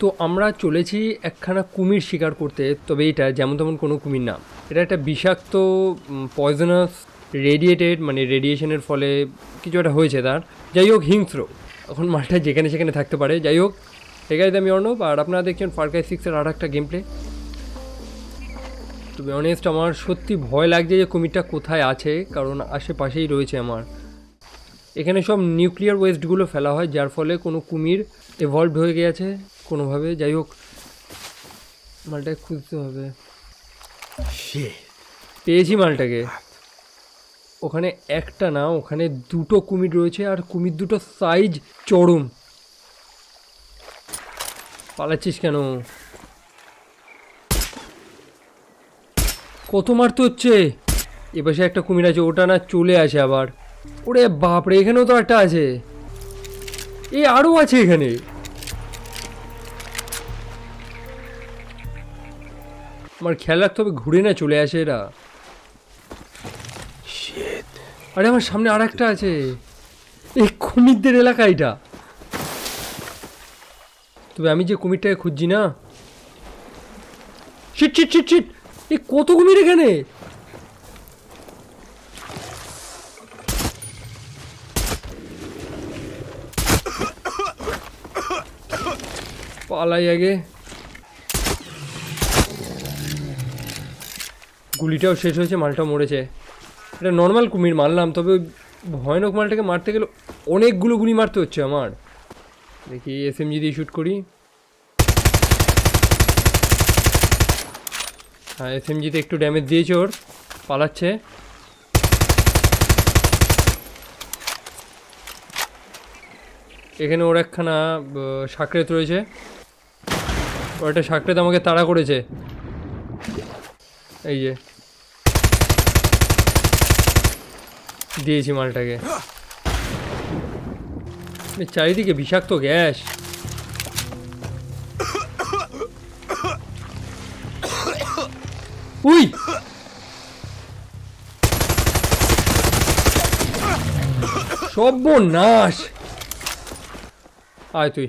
তো আমরা চলেছি একখানা কুমির শিকার করতে, তবে এটা যেমন তেমন কোনো কুমির না। এটা একটা বিষাক্ত পয়জনাস রেডিয়েটেড মানে রেডিয়েশনের ফলে কিছু একটা হয়েছে তার। যাই হোক, হিংস্র। এখন মালটা যেখানে সেখানে থাকতে পারে। যাই হোক এগাইতে আমি অর্ণব, আর আপনারা দেখছেন ফারকাই সিক্সের আর একটা game play to be honest আমার সত্যি ভয় লাগছে যে কুমিরটা কোথায় আছে, কারণ আশেপাশেই রয়েছে আমার। এখানে সব নিউক্লিয়ার ওয়েস্টগুলো ফেলা হয়, যার ফলে কোনো কুমির এভলভ হয়ে গেছে কোনোভাবে যাই হোক মালটাকে খুঁজতে হবে। পেয়েছি মালটাকে। ওখানে একটা না ওখানে দুটো কুমির রয়েছে আর কুমির দুটো সাইজ চরম। পালাচ্ছিস কেন? কত মারতে হচ্ছে? এপাশে একটা কুমির আছে ওটা না চলে আসে আবার। ওরে বাপরে এখানেও তো একটা আছে। এ আরও আছে এখানে। আমার খেয়াল রাখতে হবে ঘুরে না চলে আসে এরা। আরে আমার সামনে আর একটা আছে। এই কুমিরদের এলাকা এটা। তবে আমি যে কুমিরটাকে খুঁজছি না। শিট শিট শিট শিট এই কত কুমির এখানে? পালাই আগে। গুলিটাও শেষ হয়েছে মালটা মরেছে। এটা নর্মাল কুমির মারলাম তবে ওই ভয়ানক মালটাকে মারতে গেলে অনেকগুলো গুলি মারতে হচ্ছে আমার। দেখি এস এম জি দিয়ে শ্যুট করি। হ্যাঁ এস এম জিতে একটু ড্যামেজ দিয়েছে ওর পালাচ্ছে। এখানে ওর একখানা আহ, সাকরেত রয়েছে। ওর একটা সাকরেত আমাকে তাড়া করেছে। এই যে দিয়েছি মালটাকে এ চারিদিকে বিষাক্ত গ্যাস উই সর্বনাশ আয় তুই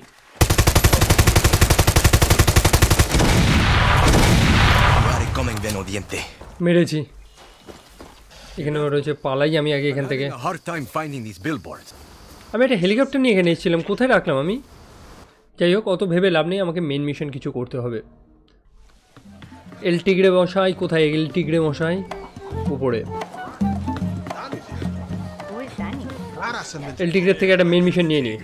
venodiente. মেরেছি এখানে রয়েছে পালাই আমি আগে এখান থেকে hard time finding these billboards. আমি একটা হেলিকপ্টার নিয়ে এখানে এসেছিলাম কোথায় রাখলাম আমি যাই হোক অত ভেবে লাভ নেই আমাকে মেন মিশন কিছু করতে হবে এল টিগড়ে মশাই কোথায় এল টিগড়ে মশাই উপরে? এল টিগড়ের থেকে একটা মেন মিশন নিয়ে নিই?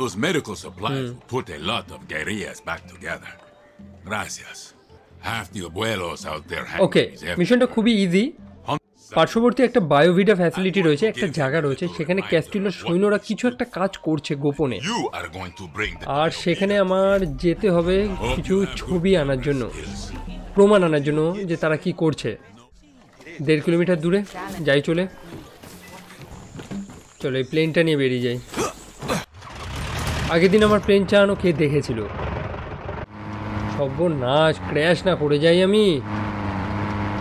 Those medical supplies will put a lot of guerrillas back together. Gracias. Half the abuelos out there have ওকে মিশনটা খুবই ইজি পার্শ্ববর্তী একটা বায়োভিডা ফ্যাসিলিটি রয়েছে একটা জায়গা রয়েছে সেখানে ক্যাস্টিলোর সৈন্যরা কিছু একটা কাজ করছে গোপনে। আর সেখানে আমার যেতে হবে কিছু ছবি আনার জন্য প্রমাণ আনার জন্য যে তারা কি করছে। দেড় কিলোমিটার দূরে যাই চলে। চলো এই প্লেনটা নিয়ে বেরিয়ে যাই। আগের দিন আমার প্লেন চালানো কে দেখেছিল? সর্বনাশ ক্র্যাশ না করে যাই আমি।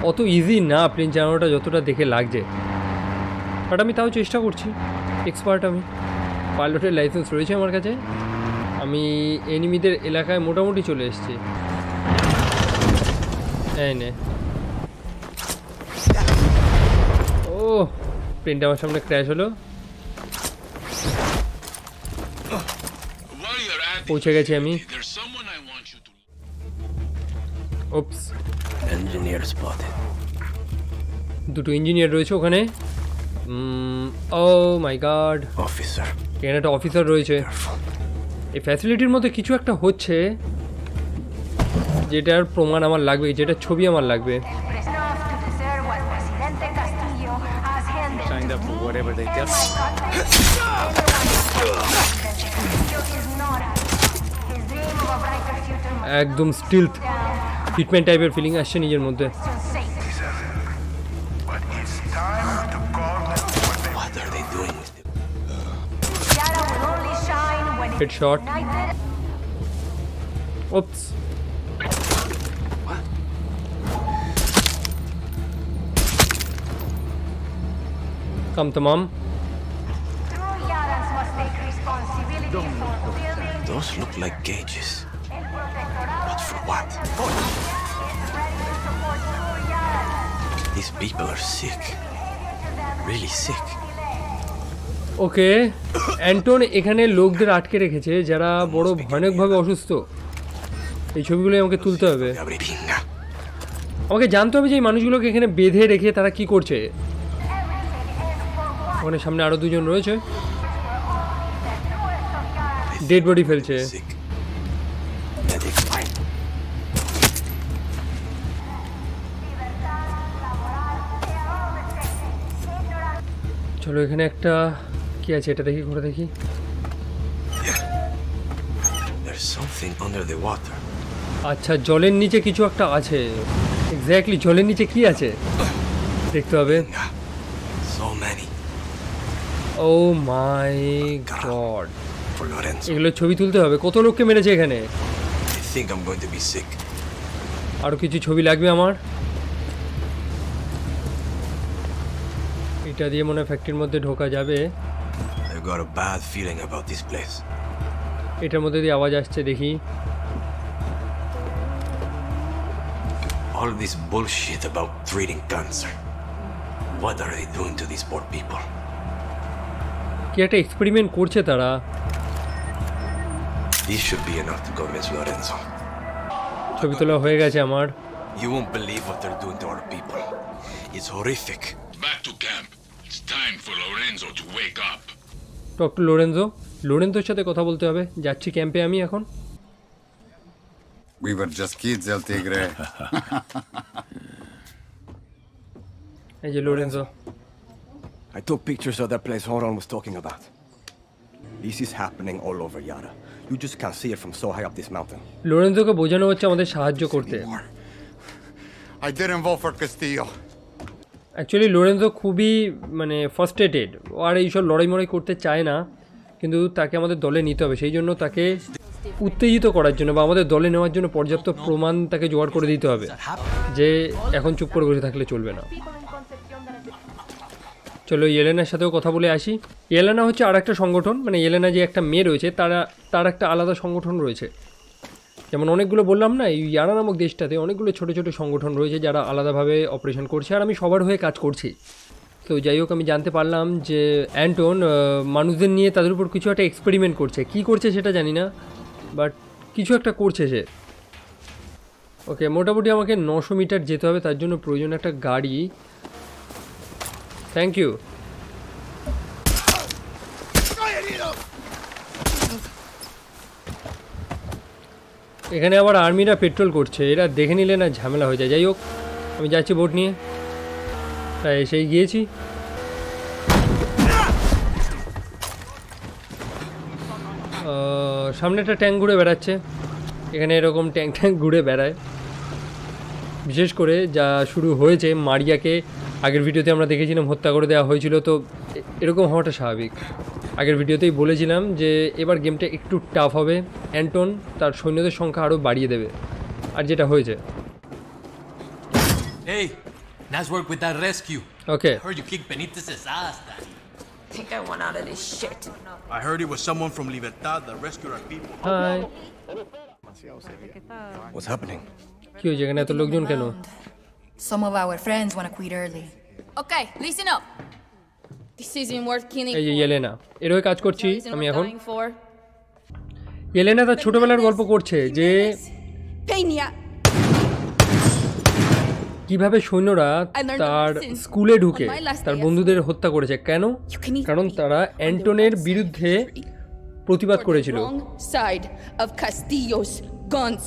অত ইজি না প্লেন চালানোটা যতটা দেখে লাগছে। বাট আমি তাও চেষ্টা করছি এক্সপার্ট আমি। পাইলটের লাইসেন্স রয়েছে আমার কাছে। আমি এনিমিদের এলাকায় মোটামুটি চলে এসেছি। নে। ও প্লেনটা আমার সামনে ক্র্যাশ হলো। পৌঁছে গেছি আমি। ওপস ইঞ্জিনিয়ার দুটো ইঞ্জিনিয়ার রয়েছে ওখানে। ও মাই গড অফিসার এখানে একটা অফিসার রয়েছে। এই ফ্যাসিলিটির মধ্যে কিছু একটা হচ্ছে যেটার প্রমাণ আমার লাগবে যেটা ছবি আমার লাগবে। একদম স্টিল ট্রিটমেন্ট টাইপের ফিলিং আসছে নিজের মধ্যে to sake. But it's time to call them what they What are they doing with them? Yara will only shine when head shot united. Oops come তমাম True Yarans must take responsibility for building Those look like cages. But for what? These people are sick. Really sick. Okay Anton এখানে লোকদের আটকে রেখেছে যারা বড় ভয়ানকভাবে অসুস্থ এই ছবিগুলো আমাকে তুলতে হবে. আমাকে জানতে হবে যে এই মানুষগুলোকে এখানে বেঁধে রেখে তারা কি করছে ওখানে সামনে আরও দুজন রয়েছে ডেড বডি ফেলছে চলো এখানে একটা কি আছে এটা দেখি ঘুরে দেখি. আচ্ছা জলের নিচে কিছু একটা আছে এক্স্যাক্টলি জলের নিচে কি আছে দেখতে হবে. Oh my god. এগুলো ছবি তুলতে হবে কত লোককে মেরেছে এখানে. আরও কিছু ছবি লাগবে আমার এটা দিয়ে মনে হয় ফ্যাক্টরির মধ্যে ঢোকা যাবে I've got a bad feeling about this place. এটার মধ্যে দিয়ে আওয়াজ আসছে দেখি All this bullshit about treating cancer. What are they doing to these poor people? কি একটা এক্সপেরিমেন্ট করছে তারা This should be enough to convince Lorenzo. ছবি তোলা হয়ে গেছে আমার You won't believe what they're doing to our people. It's horrific. Back to camp. It's time for Lorenzo to wake up. Doctor Lorenzo লোরেন্জোর সাথে কথা বলতে হবে যাচ্ছি ক্যাম্পে আমি এখন We were just kids, El Tigre. এই যে লোরেন্জো I took pictures of that place Horon was talking about. This is happening all over Yara. You just can't see it from so high up this mountain. লোরেন্জোকে বোঝানো হচ্ছে আমাদের সাহায্য করতে I didn't vote for Castillo. Actually Lorenzo খুবই মানে frustrated আর এইসব লড়াই মড়াই করতে চায় না, কিন্তু তাকে আমাদের দলে নিতে হবে। সেই জন্য তাকে উত্তেজিত করার জন্য বা আমাদের দলে নেওয়ার জন্য পর্যাপ্ত প্রমাণ তাকে জোগাড় করে দিতে হবে, যে এখন চুপ করে বসে থাকলে চলবে না। চলো, ইয়েলেনার সাথেও কথা বলে আসি। ইয়েলেনা হচ্ছে আর একটা সংগঠন মানে ইয়েলেনা যে একটা মেয়ে রয়েছে, তারা, তার একটা আলাদা সংগঠন রয়েছে। যেমন অনেকগুলো বললাম না, এই ইয়ারা নামক দেশটাতে অনেকগুলো ছোট ছোট সংগঠন রয়েছে যারা আলাদাভাবে অপারেশন করছে, আর আমি সবার হয়ে কাজ করছি। তো যাই হোক, আমি জানতে পারলাম যে অ্যান্টন মানুষদের নিয়ে তাদের উপর কিছু একটা এক্সপেরিমেন্ট করছে। কি করছে সেটা জানি না বাট কিছু একটা করছে সে। ওকে মোটামুটি আমাকে নশো মিটার যেতে হবে, তার জন্য প্রয়োজন একটা গাড়ি। থ্যাংক ইউ এখানে আবার আর্মিরা পেট্রোল করছে। এরা দেখে নিলে না ঝামেলা হয়ে যায়। যাই হোক, আমি যাচ্ছি বোট নিয়ে। তাই এসেই গিয়েছি। সামনে একটা ট্যাঙ্ক ঘুরে বেড়াচ্ছে। এখানে এরকম ট্যাঙ্ক ট্যাঙ্ক ঘুরে বেড়ায়। বিশেষ করে যা শুরু হয়েছে মারিয়াকে আগের ভিডিওতে আমরা দেখেছিলাম হত্যা করে দেওয়া হয়েছিল তো এরকম হওয়াটা স্বাভাবিক। আগের ভিডিওতেই বলেছিলাম যে এবার গেমটা একটু টাফ হবে। অ্যান্টন তার সৈন্যদের সংখ্যা আরও বাড়িয়ে দেবে। আর যেটা হয়েছে। কি হয়েছে? এখানে এত লোকজন কেন? Some of our friends want to quit early. Okay, listen up. This isn't worth killing এই. ইয়েলেনা এর হয়ে কাজ করছি আমি এখন. ইয়েলেনা তার ছোটবেলার গল্প করছে যে কীভাবে সৈন্যরা I learned a তার lesson স্কুলে ঢুকে on my last তার বন্ধুদের হত্যা করেছে কেন কারণ তারা অ্যান্টনের বিরুদ্ধে প্রতিবাদ the করেছিল side of Castillo's guns.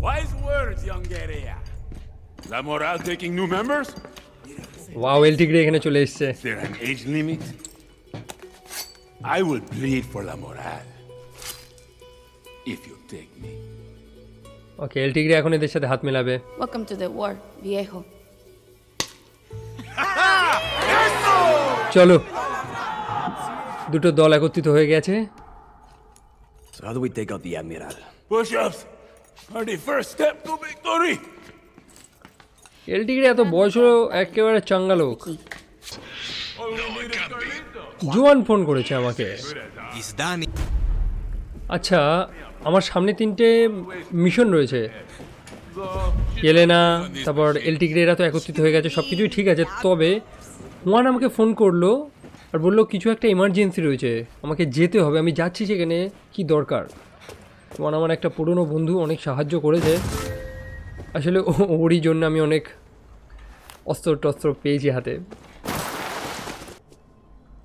Wise words, young guerrilla. La Moral taking new members? Wow El Tigre এখানে চলে এসছে Is there an age limit? I will bleed for La Moral. If you take me. ওকে এলটিগ্রে এখন এদের সাথে হাত মেলাবে Welcome to the war, viejo. চলো দুটো দল একত্রিত হয়ে গেছে So how do we take out the Admiral? Push-ups the first step to victory. এলটিগ্রে এত বয়স হলো একেবারে চাঙ্গা লোক. জোয়ান ফোন করেছে আমাকে। আচ্ছা আমার সামনে তিনটে মিশন রয়েছে। এলেনা তারপর এলটিগ্রেরা তো একত্রিত হয়ে গেছে সব কিছুই ঠিক আছে। তবে ওয়ান আমাকে ফোন করল আর বলল কিছু একটা এমার্জেন্সি রয়েছে আমাকে যেতে হবে আমি যাচ্ছি সেখানে কি দরকার? ওয়ান আমার একটা পুরনো বন্ধু অনেক সাহায্য করেছে। আসলে ওরই জন্য আমি অনেক অস্ত্র টস্ত্র পেয়েছি হাতে।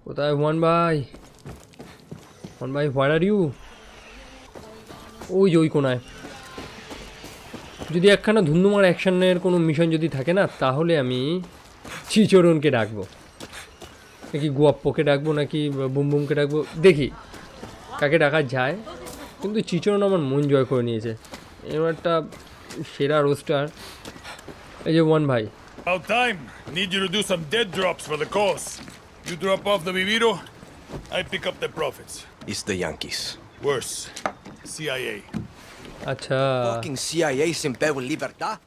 কোথায় ওয়ান ভাই? ওয়ান ভাই হোয়ার আর ইউ ওই যে ওই কোনায়। যদি একখানা ধুন্দুমার অ্যাকশনের কোনো মিশন যদি থাকে না, তাহলে আমি চিচরণকে ডাকবো। নাকি গোয়াপ্পকে ডাকবো, নাকি বুম বুমকে ডাকবো? দেখি, কাকে ডাকা যায়। কিন্তু চিচরণ আমার মন জয় করে নিয়েছে এবার একটা সেরা রোস্টার এই যে ওয়ান ভাই About time. Need you to do some dead drops for the cause. You drop off the Viviro, I pick up the profits. It's the Yankees. Worse, CIA. আচ্ছা Fucking CIA sin bed with libertad.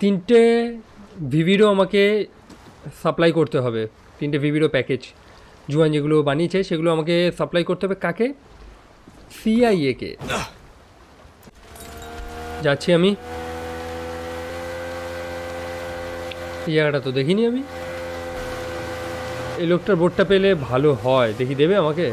তিনটে ভিভিরও আমাকে supply করতে হবে তিনটে ভিভিরও package জুয়ান যেগুলো বানিয়েছে সেগুলো আমাকে সাপ্লাই করতে হবে কাকে সিআইএকে। যাচ্ছি আমি। জায়গাটা তো দেখিনি আমি। এই লোকটার বোর্ডটা পেলে ভালো হয়। দেখি দেবে আমাকে?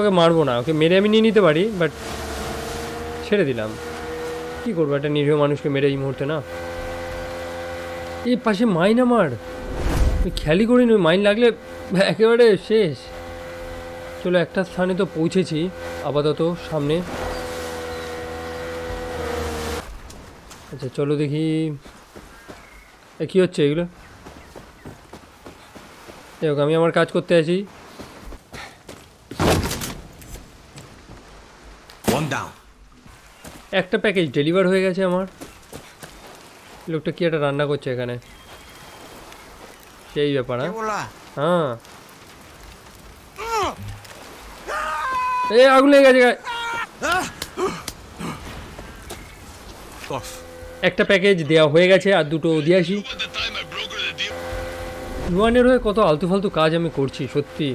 ওকে মারবো না, ওকে মেরে আমি নিয়ে নিতে পারি, বাট ছেড়ে দিলাম। কি করব, একটা নিরীহ মানুষকে মেরে এই মুহূর্তে, না? এই পাশে মাইন আমার আমি খেয়ালই করিনি মাইন লাগলে একেবারে শেষ। চলো একটা স্থানে তো পৌঁছেছি আপাতত সামনে। আচ্ছা চলো দেখি। কী হচ্ছে এগুলো? দেখো আমি আমার কাজ করতে আছি। একটা প্যাকেজ ডেলিভার হয়ে গেছে আমার। লোকটা কি একটা রান্না করছে এখানে? সেই ব্যাপার। হ্যাঁ? আগুন লেগে গেছে একটা প্যাকেজ দেওয়া হয়ে গেছে আর দুটো দিয়ে আসি জুয়ানের হয়ে কত আলতু ফালতু কাজ আমি করছি সত্যি।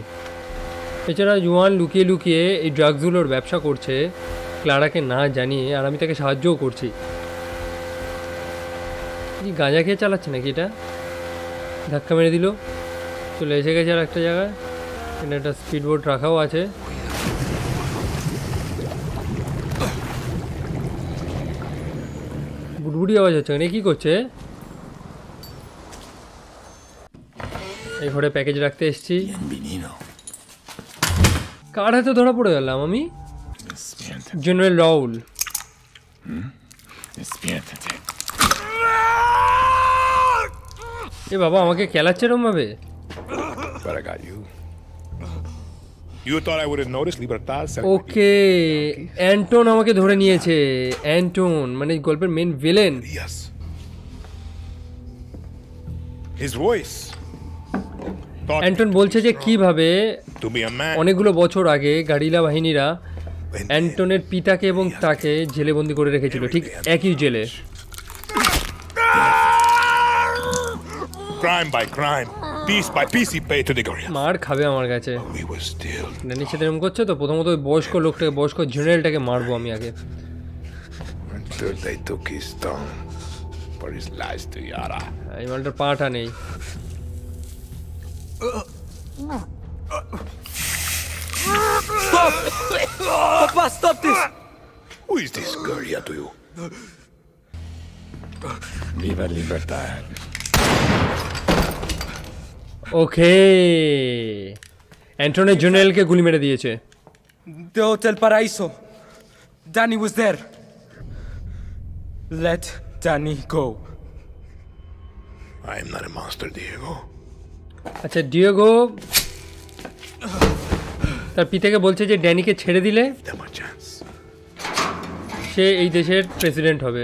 এছাড়া জুয়ান লুকিয়ে লুকিয়ে এই ড্রাগসগুলোর ব্যবসা করছে ক্লারাকে না জানিয়ে আর আমি তাকে সাহায্যও করছি। গাঁজা খেয়ে চালাচ্ছে নাকি এটা? ধাক্কা মেরে দিল। চলে এসে গেছে আর একটা জায়গায়। এখানে একটা স্পিড বোট রাখাও আছে। বুটবুটি আওয়াজ হচ্ছে। এখানে কী করছে? এই ঘরে প্যাকেজ রাখতে এসেছি. কার হাতে ধরা পড়ে গেলাম আমি? জেনারেল রাউল এ বাবা আমাকে খেলাচ্ছে এরম ভাবে But I got you. You thought I would have noticed Libertad? Okay Anton আমাকে ধরে নিয়েছে অ্যান্টন মানে গল্পের main villain Yes. His voice. Anton বলছে যে কীভাবে. অনেকগুলো বছর আগে গাড়িলা বাহিনীরা অ্যান্টনের পিতাকে এবং তাকে জেলে বন্দি করে রেখেছিল ঠিক একই জেলে Crime by crime, piece by piece, he paid to the gorilla. মার খাবে আমার কাছে We were still সাথে এরকম করছে তো প্রথমত ওই বয়স্ক লোকটাকে বয়স্ক জেনারেলটাকে মারবো আমি আগে until they took his tongue for his lies to Yara. এই মালটার পাটা নেই Papa, stop this! Who is this gorilla to you? Viva Libertad. ওকে অ্যান্টনের জেনারেলকে গুলি মেরে দিয়েছে The Hotel Paraíso. Danny was there. Let Danny go. I am not a monster, Diego. আচ্ছা Diogo তার পিতাকে বলছে যে ড্যানিকে ছেড়ে দিলে সে এই দেশের প্রেসিডেন্ট হবে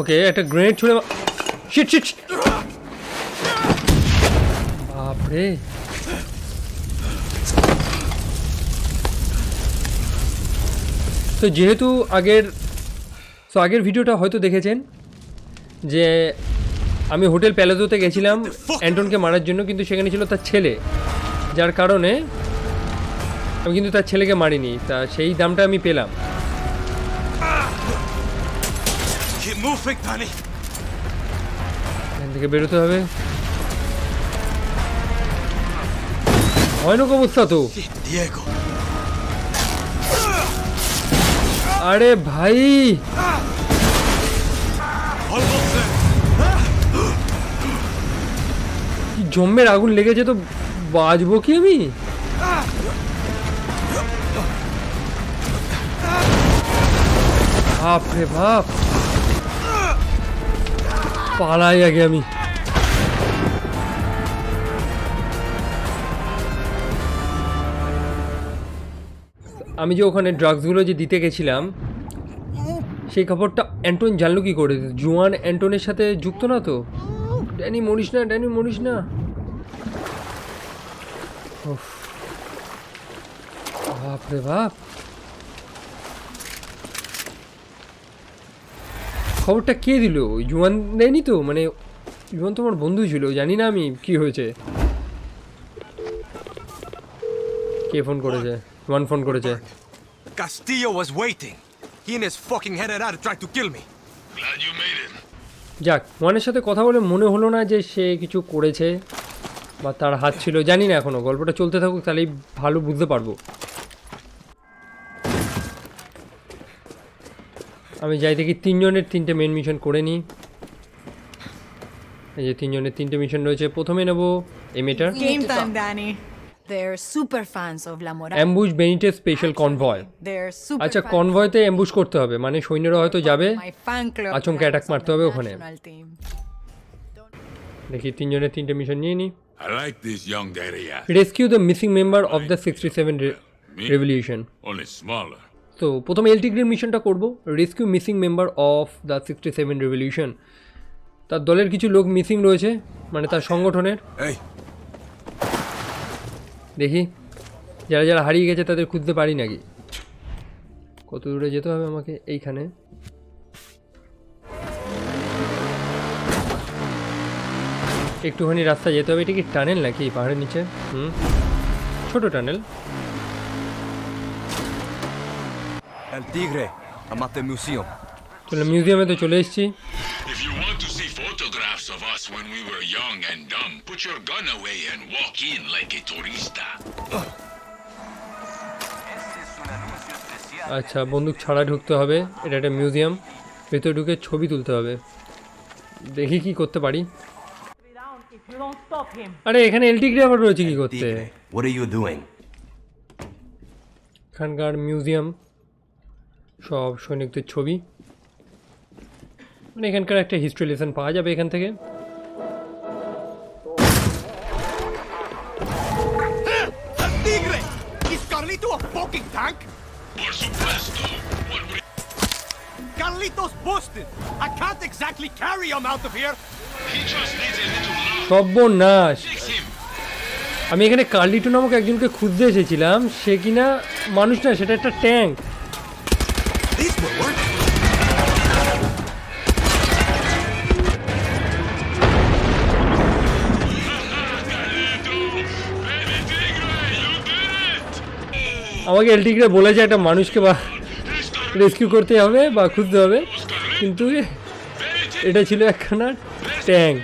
ওকে একটা গ্রেনেড ছুড়ে শিট শিট বাপরে তো যেহেতু আগের সো আগের ভিডিওটা হয়তো দেখেছেন যে আমি হোটেল প্যালাজোতে গেছিলাম অ্যান্টনকে মারার জন্য কিন্তু সেখানে ছিল তার ছেলে যার কারণে আমি কিন্তু তার ছেলেকে মারিনি তা সেই দামটা আমি পেলাম. এখান থেকে বেরোতে হবে। ভয়ানক অবস্থা তো Diego. আরে ভাই Almost there. কি জম্মের আগুন লেগেছে তো বাজবো কি আমি বাপ রে বাপ পালাই আগে আমি আমি যে ওখানে ড্রাগসগুলো যে দিতে গেছিলাম, সেই খবরটা অ্যান্টন জানলো কি করে? জুয়ান অ্যান্টনের সাথে যুক্ত না তো? ড্যানি, মরিস না, ড্যানি, মরিস না। বাপ রে বাপ। খবরটা কে দিল? জুয়ান দেয়নি তো? মানে জুয়ান তোমার বন্ধু ছিল, জানি না আমি কি হয়েছে। কে ফোন করেছে? জুয়ান ফোন করেছে। Castillo was waiting. He and his fucking head out tried to kill me. Glad you made it. যাক ওয়ানের সাথে কথা বলে মনে হলো না যে সে কিছু করেছে বা তার হাত ছিল জানি না এখনও। গল্পটা চলতে থাকুক তাহলেই ভালো বুঝতে পারব। আমি যাই দেখি তিনজনের তিনটে মেন মিশন করে নিই। এই যে তিনজনের তিনটে মিশন রয়েছে। প্রথমে নেব Game time, Danny. They're super fans of La Moral. Ambush বেনিটের special convoy They're super আচ্ছা কনভয়তে অ্যাম্বুশ করতে হবে মানে সৈন্যরা হয়তো যাবে. আচমকা অ্যাটাক মারতে হবে ওখানে দেখি তিনজনের তিনটে মিশন নিয়ে নিই I like this young Daria. Rescue the missing member of the sixty seven revolution Only smaller. তো প্রথমে এলটিগ্রির মিশনটা করব rescue missing member of the sixty seven revolution তার দলের কিছু লোক মিসিং রয়েছে মানে তার সংগঠনের দেখি যারা যারা হারিয়ে গেছে তাদের খুঁজতে পারি নাকি? কত দূরে যেতে হবে আমাকে এইখানে? একটুখানি রাস্তা যেতে হবে এটা কি টানেল নাকি পাহাড়ের নিচে? হুম ছোট টানেল. চলো মিউজিয়ামে তো চলে এসেছি। Us when we were young and dumb, put your gun away and walk in like a turista. আচ্ছা বন্দুক ছাড়া ঢুকতে হবে। এটা একটা মিউজিয়াম। ভেতরে ঢুকে ছবি তুলতে হবে। দেখি কি করতে পারি। আরে এখানে এলটিগ্রে আবার রয়েছে কি করতে? Tigre, what are you doing? এখানকার মিউজিয়াম সব সৈনিকদের ছবি। মানে এখানকার একটা হিস্ট্রি লেসন পাওয়া যাবে এখান থেকে। সর্বনাশ। আমি এখানে কার্লিটো নামক একজনকে খুঁজতে এসেছিলাম। সে কিনা মানুষ না সেটা একটা ট্যাঙ্ক! আমাকে এলটিগ্রে বলেছে একটা মানুষকে বা রেস্কিউ করতে হবে বা খুঁজতে হবে। কিন্তু এটা ছিল একখানা ট্যাঙ্ক.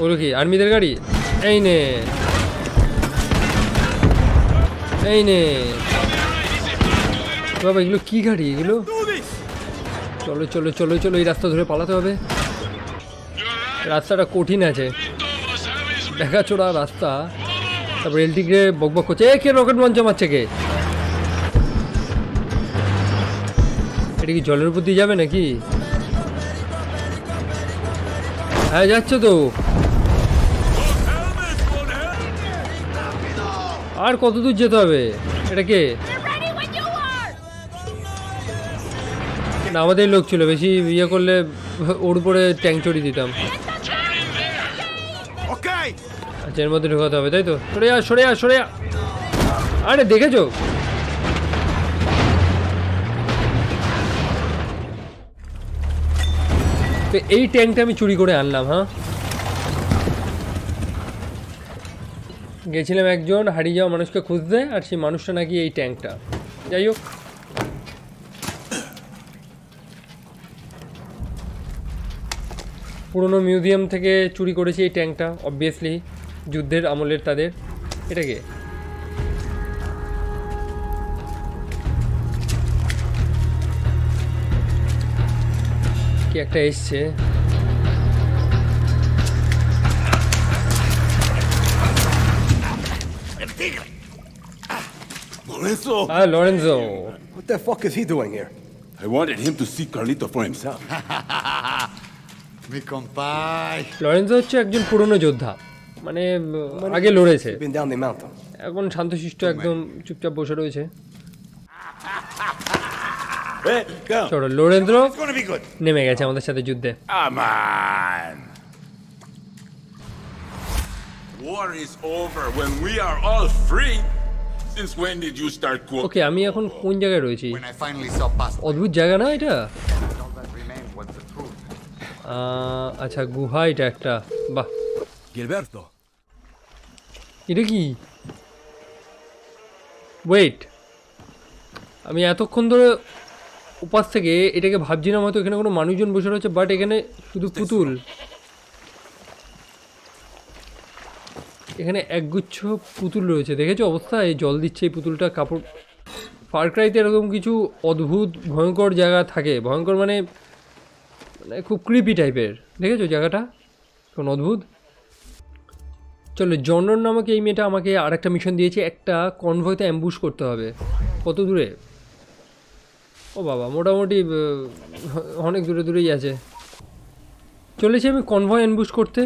ওগুলো কি? আর্মিদের গাড়ি? এই নে। এই নে। বাবা, এগুলো কি গাড়ি? এগুলো? চলো চলো চলো চলো, এই রাস্তা ধরে পালাতে হবে। রাস্তাটা কঠিন আছে। দেখা দেখাচোড়া রাস্তা। তারপর এলটিগ্রে বকবক করছে। এ কে রকেট মঞ্চ মারছে কে? এটা কি জলের উপর দিয়ে যাবে নাকি? হ্যাঁ যাচ্ছে তো। আর কত দূর যেতে হবে? এটা কে! না, আমাদের লোক ছিল। বেশি ইয়ে করলে ওর উপরে ট্যাঙ্ক চড়িয়ে দিতাম! আচ্ছা এর মধ্যে ঢোকাতে হবে, তাই তো? সরে যা সরে যা সরে যা। আরে, দেখেছ? তো এই ট্যাঙ্কটা আমি চুরি করে আনলাম হ্যাঁ? গেছিলাম একজন হারিয়ে যাওয়া মানুষকে খুঁজতে, আর সেই মানুষটা নাকি এই ট্যাঙ্কটা। যাই হোক। পুরোনো মিউজিয়াম থেকে চুরি করেছি এই ট্যাঙ্কটা অবভিয়াসলি যুদ্ধের আমলের তাদের এটা কে কি একটা এসছে Lorenzo! Ah, Lorenzo. What the fuck is he doing here? I wanted him to see Carlito for himself. Mi compay. Lorenzo হচ্ছে একজন পুরনো যোদ্ধা মানে, মানে আগে লড়েছে। এখন শান্ত শান্তশিষ্ট একদম চুপচাপ বসে রয়েছে। চলো নেমে গেছে আমাদের সাথে যুদ্ধে। War is over when we are all free. Since আমি এখন কোন জায়গায় রয়েছি? When I finally অদ্ভুত জায়গা না এটা? আচ্ছা গুহা এটা একটা। বাহ। Gilberto. এটা কি? ওয়েট আমি এতক্ষণ ধরে উপাস থেকে এটাকে ভাবছিলাম হয়তো এখানে কোনো মানুষজন বসে রয়েছে বাট এখানে শুধু পুতুল। এখানে একগুচ্ছ পুতুল রয়েছে। দেখেছ অবস্থা? এই জল দিচ্ছে এই পুতুলটা কাপড় ফারক্রাইতে এরকম কিছু অদ্ভুত ভয়ঙ্কর জায়গা থাকে। ভয়ঙ্কর মানে মানে খুব ক্রিপি টাইপের দেখেছ জায়গাটা? কোন অদ্ভুত? চলো জনন নামক এই মেয়েটা আমাকে আরেকটা মিশন দিয়েছে একটা কনভয়তে অ্যাম্বুশ করতে হবে। কত দূরে? ও বাবা মোটামুটি অনেক দূরে দূরেই আছে। চলেছি আমি কনভয় অ্যাম্বুশ করতে।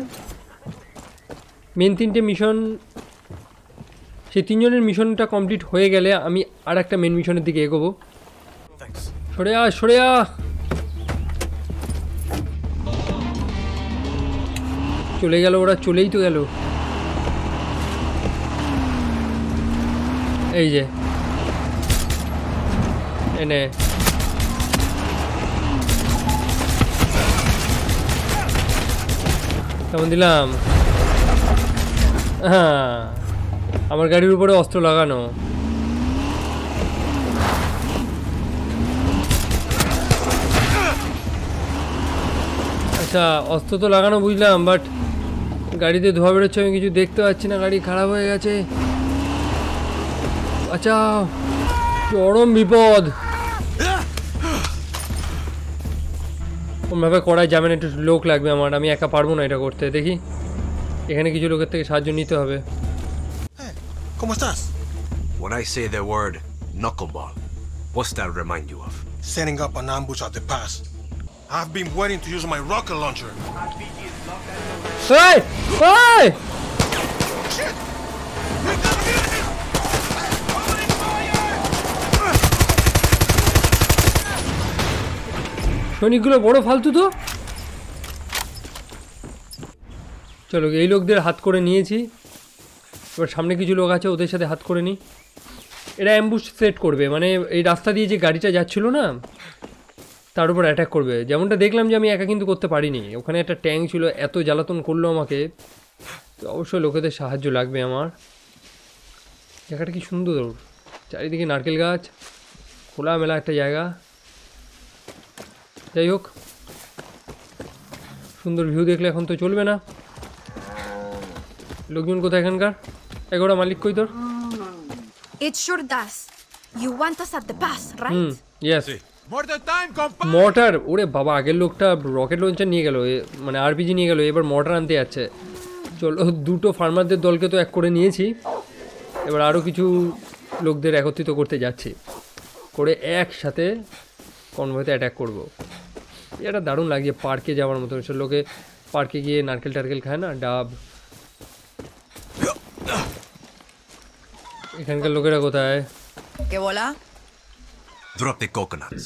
মেন তিনটে মিশন সেই তিনজনের মিশনটা কমপ্লিট হয়ে গেলে আমি আর একটা মেন মিশনের দিকে এগোবো। সরে আ সরে আ চলে গেল ওরা চলেই তো গেল। এই যে। এনে কেমন দিলাম? হ্যাঁ। আমার গাড়ির উপরে অস্ত্র লাগানো। আচ্ছা অস্ত্র তো লাগানো বুঝলাম বাট গাড়িতে ধোয়া বেরোচ্ছে আমি কিছু দেখতে পাচ্ছি না, গাড়ি খারাপ হয়ে গেছে। আচ্ছা চরম বিপদ ওভাবে করা যাবে না একটু লোক লাগবে আমার আমি একা পারবো না এটা করতে দেখি এখানে কিছু লোকের থেকে সাহায্য নিতে হবে ¿Cómo estás? When I say the word knuckleball, what's that remind you of? Setting up an ambush at the pass. I've been waiting to use my rocket launcher. এই এই সৈনিকগুলো বড় ফালতু তো? চলো, এই লোকদের হাত করে নিয়েছি। এবার সামনে কিছু লোক আছে, ওদের সাথে হাত করে নিই। এরা অ্যাম্বুশ সেট করবে মানে এই রাস্তা দিয়ে যে গাড়িটা যাচ্ছিল না, তার উপর অ্যাটাক করবে। যেমনটা দেখলাম যে আমি একা কিন্তু করতে পারিনি। ওখানে একটা ট্যাঙ্ক ছিল, এত জ্বালাতন করল আমাকে। তো অবশ্যই লোকেদের সাহায্য লাগবে আমার। জায়গাটা কি সুন্দর। চারিদিকে নারকেল গাছ, খোলামেলা একটা জায়গা। যাই হোক সুন্দর ভিউ দেখলে এখন তো চলবে না। লোকজন কোথায় এখানকার? এগারোটা মালিক কই তোর? It's Shurdas. You want us at the pass, right? Hmm yes! Mortar ওরে বাবা আগের লোকটা রকেট লঞ্চার নিয়ে গেল মানে আরপিজি নিয়ে গেল এবার মর্টার আনতে যাচ্ছে। চলো দুটো ফার্মারদের দলকে তো এক করে নিয়েছি এবার আরও কিছু লোকদের একত্রিত করতে যাচ্ছি। করে একসাথে কনভয়তে অ্যাটাক করব। এটা দারুণ লাগছে পার্কে যাওয়ার মতো সব লোকে পার্কে গিয়ে নারকেল টারকেল খায় না ডাব এখানকার লোকেরা কোথায় ¿Qué bola? Drop the coconuts.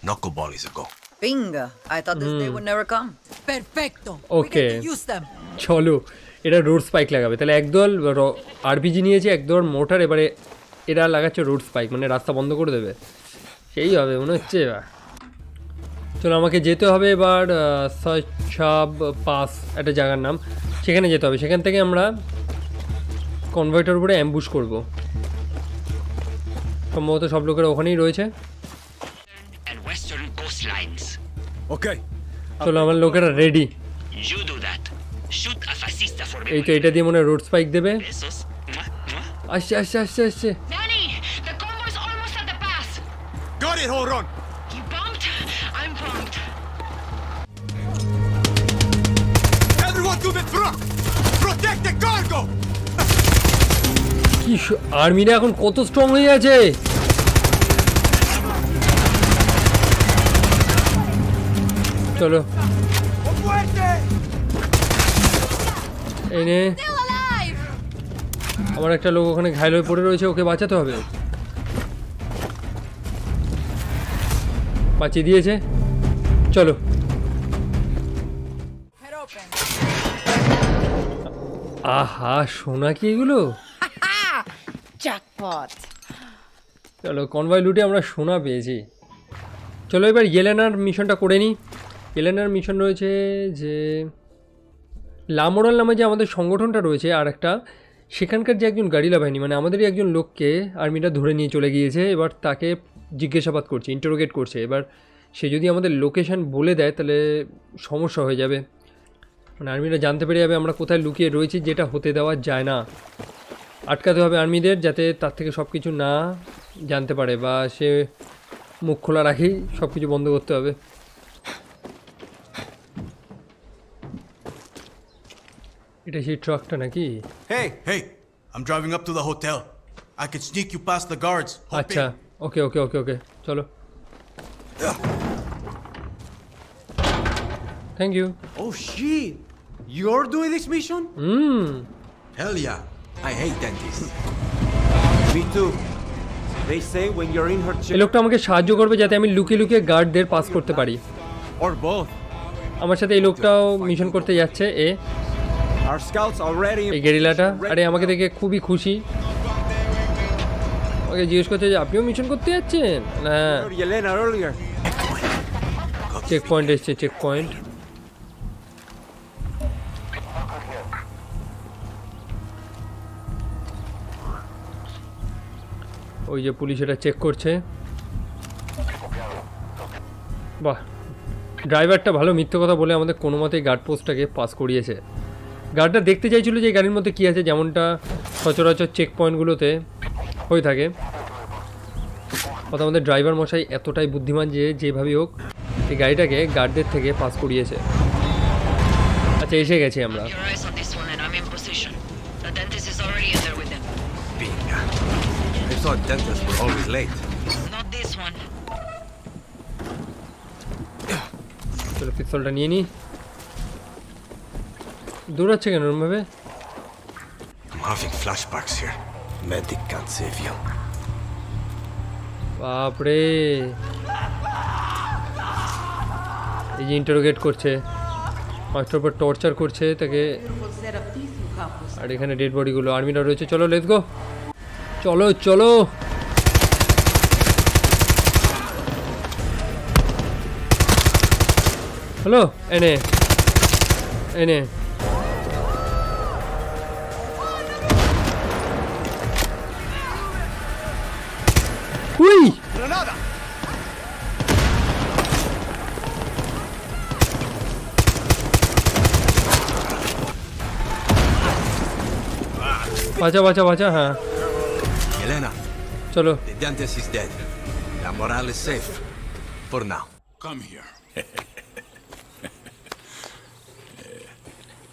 Knuckleball is a go. Bingo. I thought this day would never come. Perfecto. Okay Use them. চলো এটা রোড স্পাইক লাগাবে তাহলে একদল আরপিজি নিয়েছে একদল মোটর এবারে এরা লাগাচ্ছে রোড স্পাইক মানে রাস্তা বন্ধ করে দেবে সেই হবে মনে হচ্ছে চলো আমাকে যেতে হবে এবার সচাব পাস একটা জায়গার নাম সেখানে যেতে হবে সেখান থেকে আমরা কনভার্টার উপরে অ্যাম্বুশ করব সম্ভবত সব লোকেরা ওখানেই রয়েছে. Okay. চলো আমার লোকেরা রেডি. এই তো এটা দিয়ে মনে হয় রোড স্পাইক দেবে. আসছে আসছে আসছে আসছে. Got it, hold on. আর্মিরা এখন কত স্ট্রং হয়ে আছে? চলো। এনে আমার একটা লোক ওখানে ঘায়ল হয়ে পড়ে রয়েছে, ওকে বাঁচাতে হবে। বাঁচিয়ে দিয়েছে। চলো। আহা, সোনা কি এগুলো? Jackpot. চলো কনভয় লুটে আমরা সোনা পেয়েছি। চলো, এবার ইয়েলেনার মিশনটা করে নিই। ইয়েলেনার মিশন রয়েছে যে লামোরাল নামে যে আমাদের সংগঠনটা রয়েছে আর একটা, সেখানকার যে একজন গাড়িলা বাহিনী মানে আমাদেরই একজন লোককে আর্মিটা ধরে নিয়ে চলে গিয়েছে। এবার তাকে জিজ্ঞাসাবাদ করছে ইন্টারোগেট করছে। এবার সে যদি আমাদের লোকেশন বলে দেয়, তাহলে সমস্যা হয়ে যাবে। মানে আর্মিরা জানতে পেরে যাবে আমরা কোথায় লুকিয়ে রয়েছি, যেটা হতে দেওয়া যায় না। আটকাতে হবে আর্মিদের যাতে তার থেকে সব কিছু না জানতে পারে বা সে মুখ খোলা রাখেই সব কিছু বন্ধ করতে হবে এটা সেই ট্রাকটা নাকি Hey, hey, I'm driving up to the hotel. I could sneak you past the guards. আচ্ছা. ওকে ওকে ওকে ওকে চলো thank you Oh shit! You're doing this mission? Hmm Hell yeah. I hate dentists. Me too. They say when you're in her এই লোকটা আমাকে সাহায্য করবে যাতে আমি লুকিয়ে লুকিয়ে গার্ডদের পাস করতে পারি or both. আমার সাথে এই লোকটাও মিশন করতে যাচ্ছে এ Our scouts already. এই গেরিলাটা আরে আমাকে দেখে খুবই খুশি ওকে জিজ্ঞেস করছে যে আপনিও মিশন করতে যাচ্ছেন earlier. চেক পয়েন্ট এসছে চেক পয়েন্ট ওই যে পুলিশ এটা চেক করছে। বাহ ড্রাইভারটা ভালো মিথ্যে কথা বলে আমাদের কোনো মতেই গার্ড পোস্টটাকে পাস করিয়েছে। গার্ডটা দেখতে চাইছিল যে গাড়ির মধ্যে কী আছে, যেমনটা সচরাচর চেক পয়েন্টগুলোতে হয়ে থাকে। অর্থাৎ আমাদের ড্রাইভার মশাই এতটাই বুদ্ধিমান যে যেভাবেই হোক, এই গাড়িটাকে গার্ডদের থেকে পাস করিয়েছে। আচ্ছা এসে গেছি আমরা। Thought dentists were always late. Not this one. চলো পিস্তলটা নিয়ে নিই দৌড়াচ্ছে কেন ওরমভাবে I'm having flashbacks here. Medic can't save you. বাপরে এই যে ইন্টারোগেট করছে পাঁচটার পর টর্চার করছে তাকে আর এখানে ডেড বডিগুলো আর্মিরা রয়েছে চলো লেটস গো চলো চলো হ্যালো এনে এনে উই Granada! বাঁচা বাঁচা বাঁচা হ্যাঁ Elena, চলো the dentist is dead. La moral is safe. For now. Come here.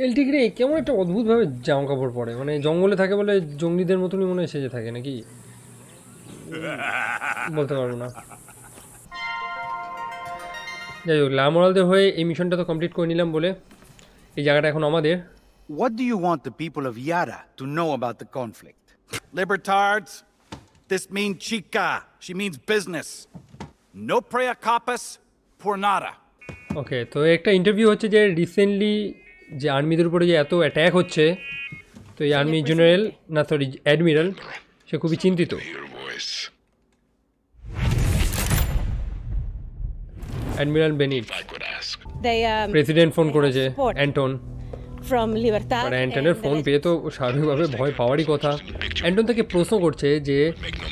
এলটিগ্রে কেমন একটা অদ্ভুতভাবে জামা কাপড় পরে মানে জঙ্গলে থাকে বলে জঙ্গলিদের মতনই মনে হয় সেজে থাকে নাকি বলতে পারব না যাই হোক লামোরালদের হয়ে এই মিশনটা তো কমপ্লিট করে নিলাম বলে এই জায়গাটা এখন আমাদের What do you want the people of Yara to know about the conflict? Libertards, this means chica. She means business. No prea capas, por nada. Okay তো একটা ইন্টারভিউ হচ্ছে যে রিসেন্টলি যে আর্মিদের উপরে যে এত অ্যাট্যাক হচ্ছে তো এই আর্মি জেনারেল না সরি অ্যাডমিরাল সে খুবই চিন্তিত admiral Benit They president phone করেছে অ্যান্টন. আর অ্যান্টনের ফোন পেয়ে তো স্বাভাবিকভাবে ভয় পাওয়ারই কথা। অ্যান্টন তাকে প্রশ্ন করছে যে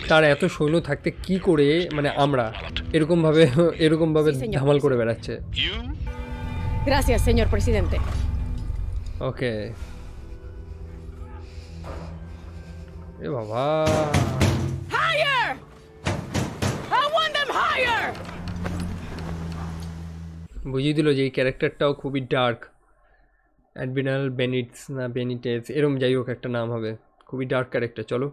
তার এত সৈন্য থাকতে কি করে মানে আমরা? এরকমভাবে এরকমভাবে ধামাল করে বেড়াচ্ছে। Gracias, señor presidente. ওকে এ বাবা। Higher! I want them higher! বুঝিয়ে দিল যে এই ক্যারেক্টারটাও খুবই ডার্ক অ্যাডমিরাল বেনিটস না বেনিটেস, এরম যাই হোক একটা নাম হবে। খুবই ডার্ক ক্যারেক্টার চলো।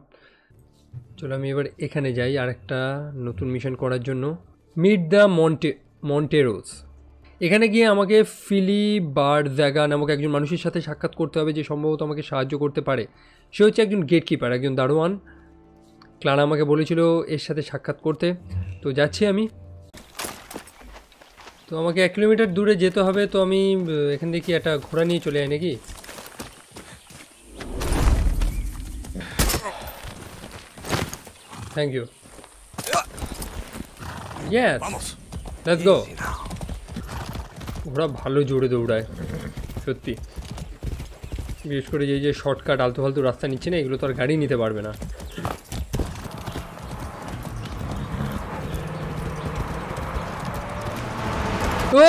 চলো আমি এবার এখানে যাই আর একটা নতুন মিশন করার জন্য। মিট দ্য মন্টে মন্টেরোস এখানে গিয়ে আমাকে ফিলি বার জায়গা নামক একজন মানুষের সাথে সাক্ষাৎ করতে হবে যে সম্ভবত আমাকে সাহায্য করতে পারে। সে হচ্ছে একজন গেট কিপার একজন দারোয়ান। ক্লারা আমাকে বলেছিল এর সাথে সাক্ষাৎ করতে। তো যাচ্ছি আমি। তো আমাকে এক কিলোমিটার দূরে যেতে হবে তো আমি এখান থেকে একটা ঘোড়া নিয়ে চলে যাই নাকি? Thank you yes let's go ঘোড়া ভালো জোরে দৌড়ায় সত্যি। বিশেষ করে যে যে শর্টকাট আলতু ফালতু রাস্তা নিচ্ছে না এগুলো তো আর গাড়ি নিতে পারবে না। বাহ,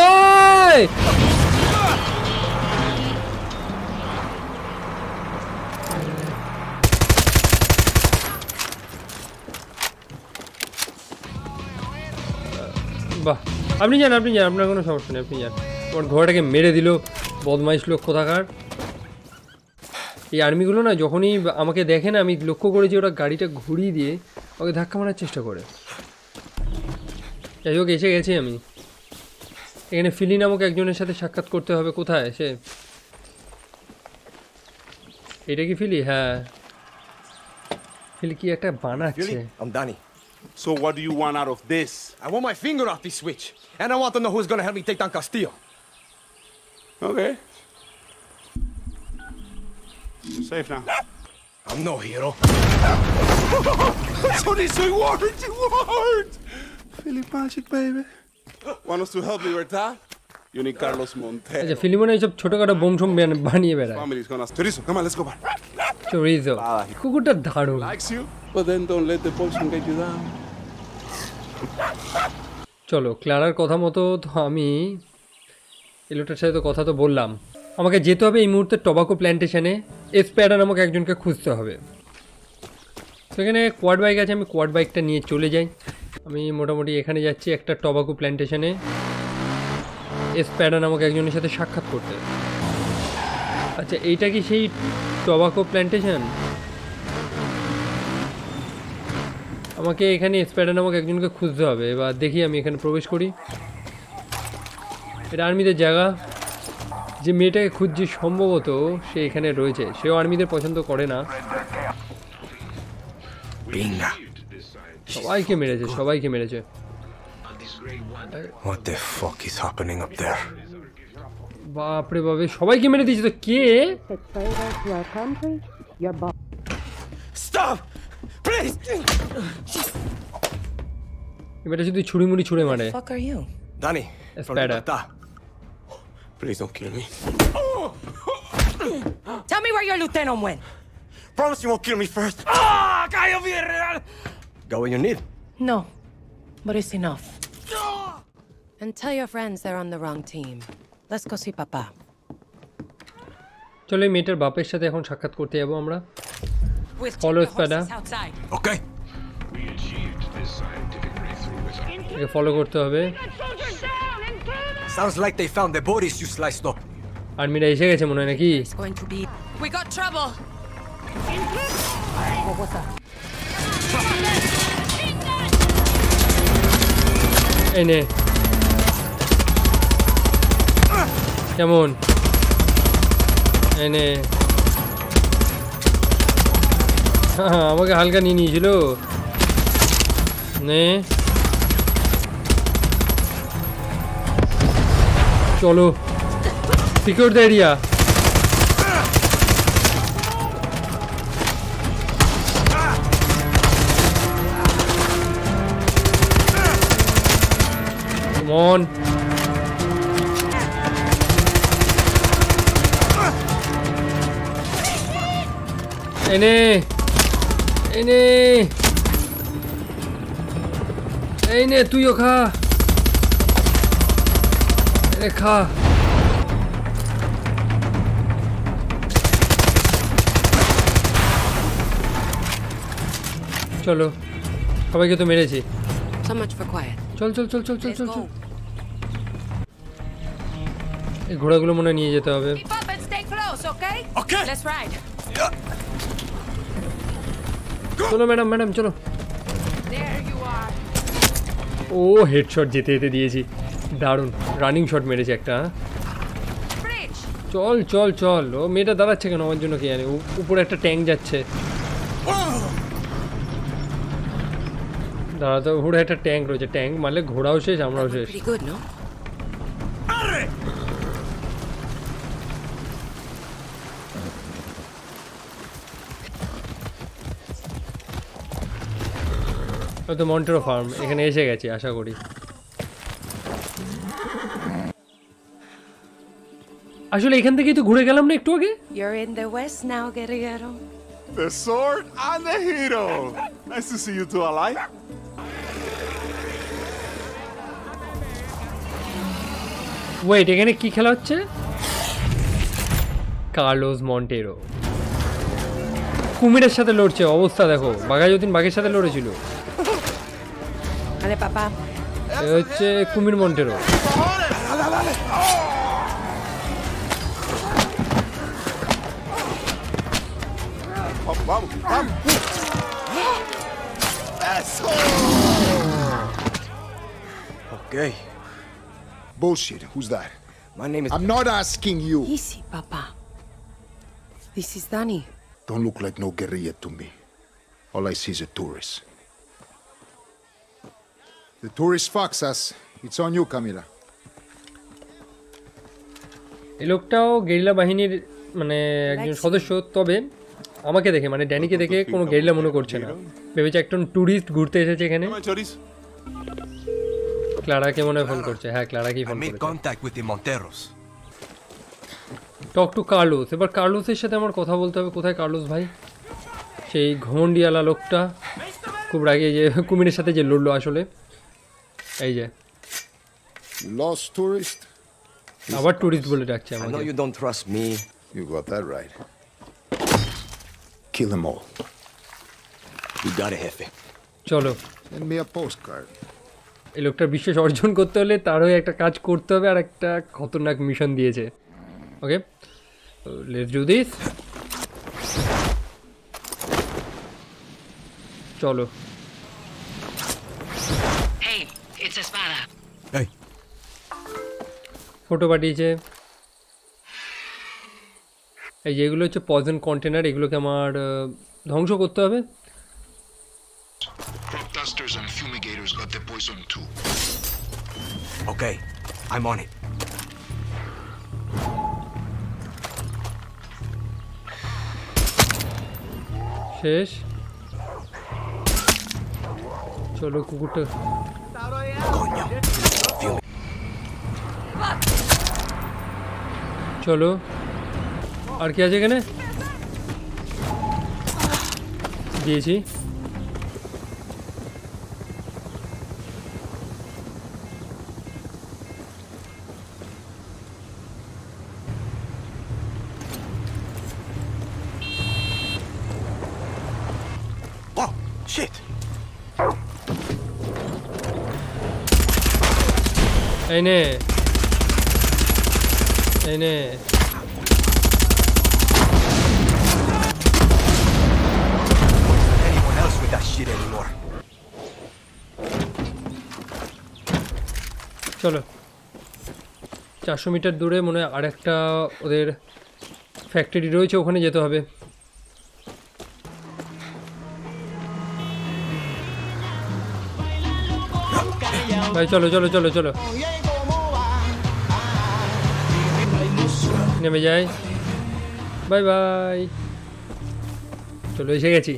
আপনি যান আপনি যান, আপনার কোনো সমস্যা নেই, আপনি যান। আমার ঘোড়াটাকে মেরে দিল বদমাইশ লক্ষ্য থাকার এই আর্মিগুলো না যখনই আমাকে দেখে না, আমি লক্ষ্য করেছি ওরা গাড়িটা ঘুরিয়ে দিয়ে ওকে ধাক্কা মারার চেষ্টা করে। যাই হোক, এসে গেছি আমি। এখানে ফিলি নামক একজনের সাথে সাক্ষাৎ করতে হবে কোথায় সে এটা কি ফিলি হ্যাঁ ফিলি কি একটা বানাচ্ছে I'm Danny. So what do you want out of this? I want my finger off this switch. And I want to know who's gonna help me take down Castillo. Okay. You're safe now. I'm no hero. so this reward you want! Philip Magic, baby. Want us to help Libertad? You need Carlos আচ্ছা Montero. ফিলিমনে এইসব ছোটোখাটো bomb সোম বান- বানিয়ে বেড়ায় Family's gonna. Chorizo, come on, let's go back. রিজো কুকুরটা দারুণ Likes you, but then don't let the poison get you down. চলো ক্লারার কথা মতো তো আমি এই লোকটার সাথে তো কথা তো বললাম আমাকে যেতে হবে এই মুহূর্তে টবাকো প্ল্যান্টেশনে এসপ্যাডা নামক একজনকে খুঁজতে হবে সেখানে কোয়াড বাইক আছে, আমি কোয়াড বাইকটা নিয়ে চলে যাই। আমি মোটামুটি এখানে যাচ্ছি একটা টবাকো প্ল্যান্টেশনে এস এসপ্যাডা নামক একজনের সাথে সাক্ষাৎ করতে। আচ্ছা এইটা কি সেই টবাকো প্ল্যান্টেশন আমাকে এখানে স্প্যাডা নামক একজনকে খুঁজতে হবে, এবার দেখি আমি এখানে প্রবেশ করি। এটা আর্মিদের জায়গা। যে মেয়েটাকে খুঁজছি সম্ভবত সে এখানে রয়েছে, সেও আর্মিদের পছন্দ করে না। Binga. সবাইকে মেরেছে সবাইকে মেরেছে What the fuck is happening up there? বাপরে বাপরে সবাইকে মেরে দিয়েছে তো কে Stop! Please! এবারে যদি ছুরি মুড়ি ছুঁড়ে মারে fuck are you? Danny, from Espada. Libertad. Please don't kill me. Tell me where your lieutenant went. Promise you won't kill me first. Ah, Cayo Villarreal! Got what you need. No, but it's enough. And tell your friends they're on the wrong team. Let's go see Papa. চলো এই মেয়েটার বাপের সাথে এখন সাক্ষাৎ করতে যাবো আমরা We'll Follow take the Espada. horses outside. Okay. একে ফলো করতে হবে Sounds like they found the bodies you sliced up. আর্মিরা এসে গেছে মনে হয় নাকি It's going to be. We got trouble. কেমন? এই নে হ্যাঁ, আমাকে হালকা নিয়ে নিয়েছিল। নে। চলো। Secure the area on. Ene! Ene! Ene, তুইও খা! এনে খা! চলো সবাইকে তো মেরেছি চল চল চল চল চল চল এই ঘোড়াগুলো মনে নিয়ে যেতে হবে. চলো ম্যাডাম ম্যাডাম চলো. ও হেডশট যেতে যেতে দিয়েছি। দারুণ। রানিং শট মেরেছে একটা হ্যাঁ? চল চল চল। ও মেয়েটা দাঁড়াচ্ছে কেন? আমার জন্য কি জানি। উপরে একটা ট্যাঙ্ক যাচ্ছে। দাঁড়াতে উপরে একটা ট্যাঙ্ক রয়েছে। ট্যাঙ্ক মারলে ঘোড়াও শেষ আমরাও শেষ। Good, মন্টেরো ফার্ম এখানে এসে গেছি আশা করি আসলে এখান থেকেই তো ঘুরে গেলাম না একটু আগে You're in the west now, guerrero. The sword and the hero. Nice to see you two alive. Wait এখানে কি খেলা হচ্ছে কার্লোস মন্টেরো কুমিরের সাথে লড়ছে অবস্থা দেখো বাঘাযতীন বাঘের সাথে লড়েছিল Dale, papá. এ হচ্ছে কুমির Montero Vamos, vamos, vamos. Eso. Okay. Bullshit. Who's that? My name is. I'm not asking you. Easy, papa. This is Danny. Don't look like no guerrilla to me. All I see is a tourist. The tourist fucks us. It's on you, Camila. এই লোকটাও guerrilla বাহিনীর মানে একজন সদস্য তবে আমাকে দেখে মানে ড্যানিকে দেখে কোনো গেরিলা মনে করছে না। ভেবেছে একজন ট্যুরিস্ট ঘুরতে এসেছে এখানে। ক্লারাকে মনে হয় ফোন করছে। হ্যাঁ ক্লারাকেই I ফোন made করেছে। contact with the Monteros. Talk to Carlos এবার কার্লোসের সাথে আমার কথা বলতে হবে। কোথায় কার্লোস ভাই? সেই ঘমন্ডিয়ালা লোকটা। খুব রাগে যে কুমিরের সাথে যে লড়লো আসলে। এই যে। Lost tourist? আবার টুরিস্ট বলে ডাকছে আমাকে। you don't trust you got that right. Kill them চলো। Send me a postcard. এই লোকটার বিশ্বাস অর্জন করতে হলে তারও একটা কাজ করতে হবে আর একটা খতরনাক মিশন দিয়েছে। ওকে লেটস ডু দিস চলো। এই। ফটো পাঠিয়েছে। এই যেগুলো হচ্ছে পয়জন কন্টেনার এগুলোকে আমার ধ্বংস করতে হবে। Protesters and fumigators got the poison শেষ। চলো কুকুরটা। চলো আর কি আছে এখানে দিয়েছি Oh, shit. এই নে এই নে Anyone else with that anymore? চলো। চারশো মিটার দূরে মনে হয় আরেকটা ওদের ফ্যাক্টরি রয়েছে ওখানে যেতে হবে। ভাই চলো চলো চলো চলো। নেমে যাই। Bye bye. চলে এসে গেছি।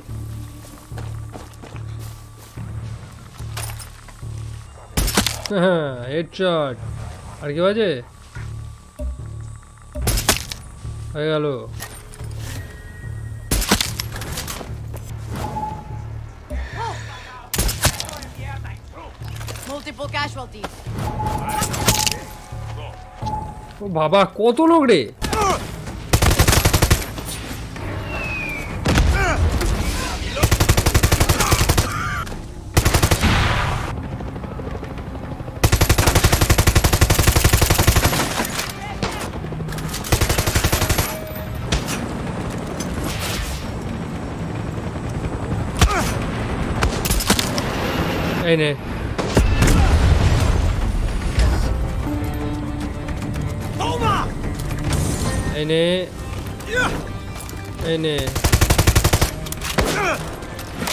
হ্যাঁ আর কেউ আছে হয়ে গেল। ও বাবা কত লোক রে? এই নে।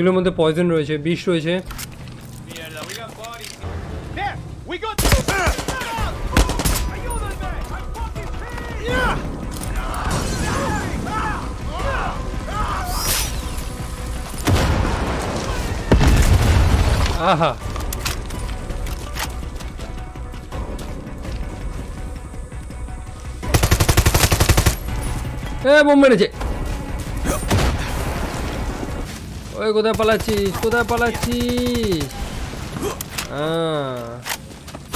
এগুলোর মধ্যে পয়জন রয়েছে বিষ রয়েছে. আহা এ বোম মেরেছে ওই কোথায় পালাচ্ছিস? কোথায় পালাচ্ছিস?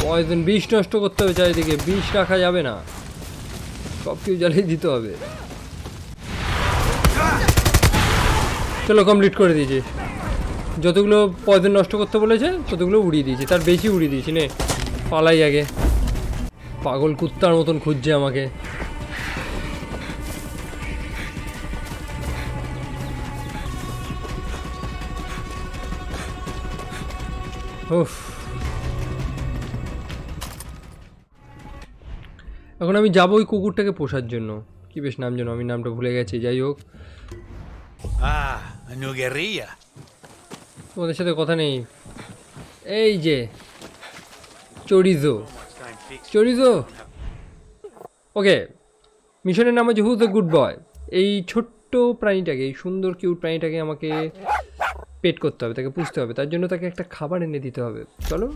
পয়জন বিষ নষ্ট করতে হবে চারিদিকে, বিষ রাখা যাবে না। সব কিছু জ্বালিয়ে দিতে হবে। চলো কমপ্লিট করে দিয়েছি। যতগুলো পয়জন নষ্ট করতে বলেছে, ততগুলো উড়িয়ে দিয়েছি। তার বেশি উড়িয়ে দিয়েছি নে। পালাই আগে। পাগল কুত্তার মতন খুঁজছে আমাকে। এখন আমি যাব ওই কুকুরটাকে পোষার জন্য। কি বেশ নাম যেন আমি নামটা ভুলে গেছি যাই হোক. তোমাদের সাথে কথা নেই। এই যে চরিজো। চরিজো? ওকে মিশনের নাম হচ্ছে হুজ দ্য গুড বয় এই ছোট্ট প্রাণীটাকে এই সুন্দর কিউট প্রাণীটাকে আমাকে পেট করতে হবে তাকে পুষতে হবে তার জন্য তাকে একটা খাবার এনে দিতে হবে। চলো।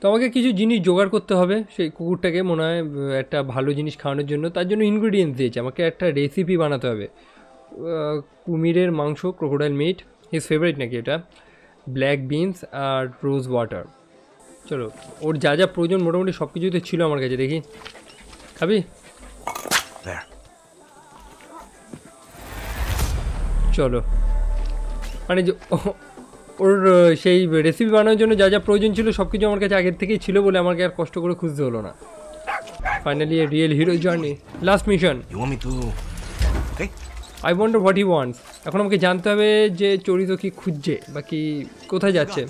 তো আমাকে কিছু জিনিস জোগাড় করতে হবে সেই কুকুরটাকে মনে হয় একটা ভালো জিনিস খাওয়ানোর জন্য। তার জন্য ইনগ্রিডিয়েন্টস দিয়েছে আমাকে একটা রেসিপি বানাতে হবে। কুমিরের মাংস ক্রোকোডাইল মিট হিজ ফেভারিট নাকি এটা? ব্ল্যাক বিনস আর রোজ ওয়াটার চলো ওর যা যা প্রয়োজন মোটামুটি সব কিছুই তো ছিল আমার কাছে দেখি। খাবি? চলো। মানে যে ওর সেই রেসিপি বানানোর জন্য যা যা প্রয়োজন ছিল সব কিছু আমার কাছে আগের থেকেই ছিল বলে আমাকে আর কষ্ট করে খুঁজতে হলো না। Finally a real hero journey last mission I wonder what he wants এখন আমাকে জানতে হবে যে চরিত কি খুঁজছে বা কি কোথায় যাচ্ছে.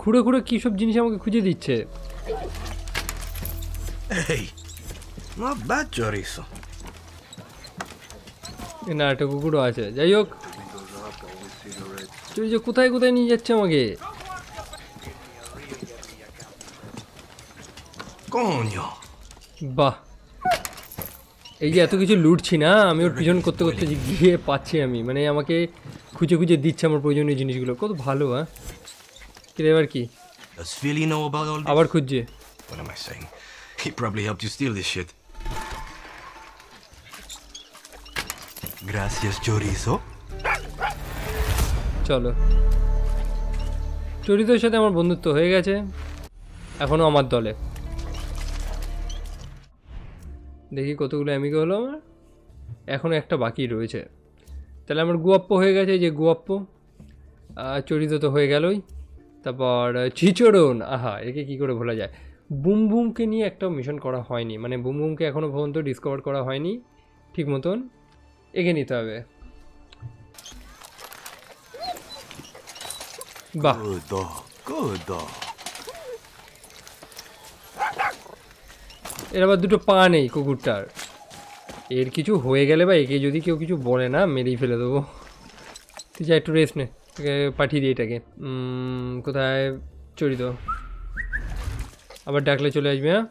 খুঁড়ে খুঁড়ে কী সব জিনিস আমাকে খুঁজে দিচ্ছে? Hey, not bad chorizo. না একটা কুকুরও আছে। যাই হোক চরিত কোথায় কোথায় নিয়ে যাচ্ছে আমাকে. বাহ। এই যে এত কিছু লুটছি না আমি ওর পিছন করতে করতে যে গিয়ে পাচ্ছি আমি। মানে আমাকে খুঁজে খুঁজে দিচ্ছে আমার প্রয়োজনীয় জিনিসগুলো। কত ভালো হ্যাঁ? কিরে এবার কি? আবার খুঁজছে। He probably helped you steal this shit. Gracias, chorizo. চলো। চরিতর সাথে আমার বন্ধুত্ব হয়ে গেছে। এখনও আমার দলে। দেখি কতগুলো অ্যামিগো হলো আমার। এখনও একটা বাকি রয়েছে। তাহলে আমার গুয়াপ্প হয়ে গেছে যে গুয়াপ্প। চরিত তো হয়ে গেলই। তারপর আহ, চিচড়ন। আহা একে কি করে ভোলা যায়? বুম বুমকে নিয়ে একটা মিশন করা হয়নি। মানে বুম বুমকে এখনও পর্যন্ত ডিসকভার করা হয়নি। ঠিক মতন। এগে নিতে হবে। বাহ। Dog. Good এর আবার দুটো পা নেই কুকুরটার। এর কিছু হয়ে গেলে বা একে যদি কেউ কিছু বলে না মেরেই ফেলে দেবো। তুই যা একটু রেস্ট নে। পাঠিয়ে দিই এটাকে। কোথায়? চরিত আবার ডাকলে চলে আসবে হ্যাঁ?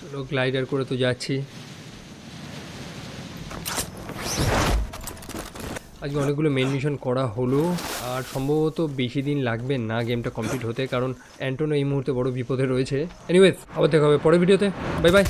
চলো গ্লাইডার করে তো যাচ্ছি। আজকে অনেকগুলো মেন মিশন করা হলো, আর সম্ভবত বেশি দিন লাগবে না গেমটা কমপ্লিট হতে, কারণ অ্যান্টোনো এই মুহূর্তে বড় বিপদে রয়েছে। এনিওয়েজ আবার দেখা হবে পরের ভিডিওতে বাই বাই